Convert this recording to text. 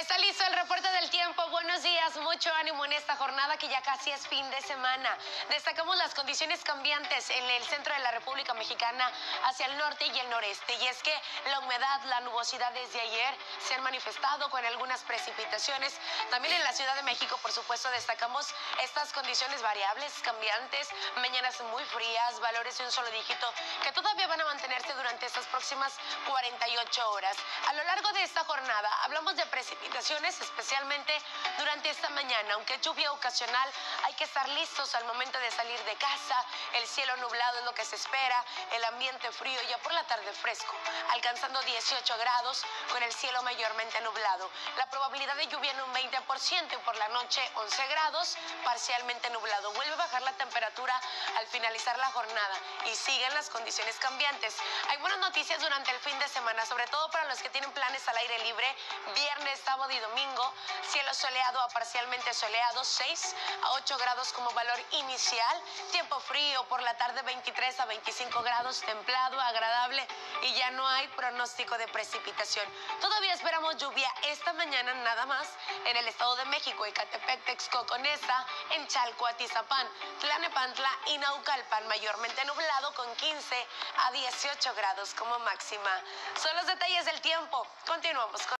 Está listo el reporte del tiempo. Buenos días, mucho ánimo en esta jornada que ya casi es fin de semana. Destacamos las condiciones cambiantes en el centro de la República Mexicana hacia el norte y el noreste. Y es que la humedad, la nubosidad desde ayer se han manifestado con algunas precipitaciones. También en la Ciudad de México, por supuesto, destacamos estas condiciones variables, cambiantes, mañanas muy frías, valores de un solo dígito que todavía van a mantenerse durante estas próximas 48 horas. A lo largo de esta jornada hablamos de precipitaciones especialmente durante esta mañana. Aunque lluvia ocasional, hay que estar listos al momento de salir de casa. El cielo nublado es lo que se espera, el ambiente frío ya por la tarde fresco, alcanzando 18 grados con el cielo mayormente nublado. La probabilidad de lluvia en un 20% y por la noche 11 grados, parcialmente nublado. Vuelve a bajar la temperatura al finalizar la jornada y siguen las condiciones cambiantes. Hay buenas noticias durante el fin de semana, sobre todo para los que tienen planes al aire libre. Viernes, sábado y domingo, cielo soleado a parcialmente soleado, 6 a 8 grados como valor inicial, tiempo frío por la tarde 23 a 25 grados, templado, agradable y ya no hay pronóstico de precipitación. Todavía esperamos lluvia esta mañana nada más en el Estado de México, Ecatepec, Texcoconesa, en Chalco, Atizapán, Tlanepantla y Naucalpan, mayormente nublado con 15 a 18 grados como máxima. Son los detalles del tiempo. Continuamos con